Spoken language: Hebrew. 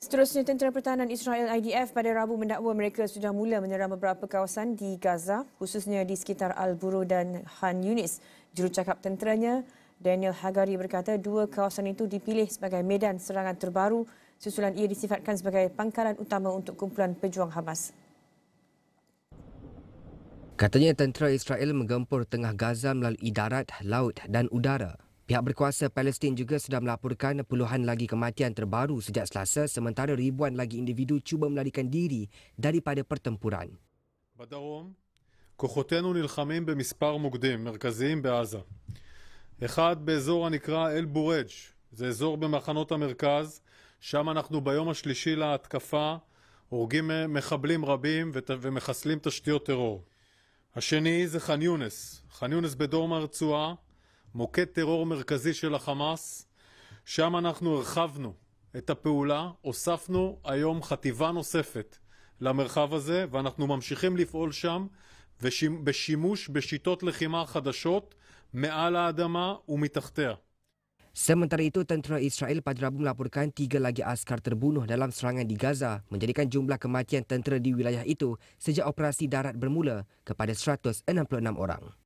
Seterusnya, Tentera Pertahanan Israel IDF pada Rabu mendakwa mereka sudah mula menyerang beberapa kawasan di Gaza, khususnya di sekitar Al-Buru dan Han Yunis. Jurucakap tenteranya, Daniel Hagari berkata dua kawasan itu dipilih sebagai medan serangan terbaru susulan ia disifatkan sebagai pangkalan utama untuk kumpulan pejuang Hamas. Katanya tentera Israel menggempur tengah Gaza melalui darat, laut dan udara. Pihak berkuasa Palestin juga sudah melaporkan puluhan lagi kematian terbaru sejak Selasa sementara ribuan lagi individu cuba melarikan diri daripada pertempuran. בדרום, כוחותינו נלחמים במספר מוקדים מרכזיים בעזה. אחד באזור הנקרא אל-בורג', זה אזור במחנות המרכז, שם אנחנו ביום השלישי להתקפה הורגים מחבלים רבים ומחסלים תשתיות טרור. השני זה ח'אן יונס, ח'אן יונס בדרום הרצועה, מוקד טרור מרכזי של החמאס, שם אנחנו הרחבנו את הפעולה, הוספנו היום חטיבה נוספת למרחב הזה, ואנחנו ממשיכים לפעול שם בשימוש בשיטות לחימה חדשות מעל האדמה ומתחתיה. Sementara itu, tentera Israel pada Rabu melaporkan tiga lagi askar terbunuh dalam serangan di Gaza menjadikan jumlah kematian tentera di wilayah itu sejak operasi darat bermula kepada 166 orang.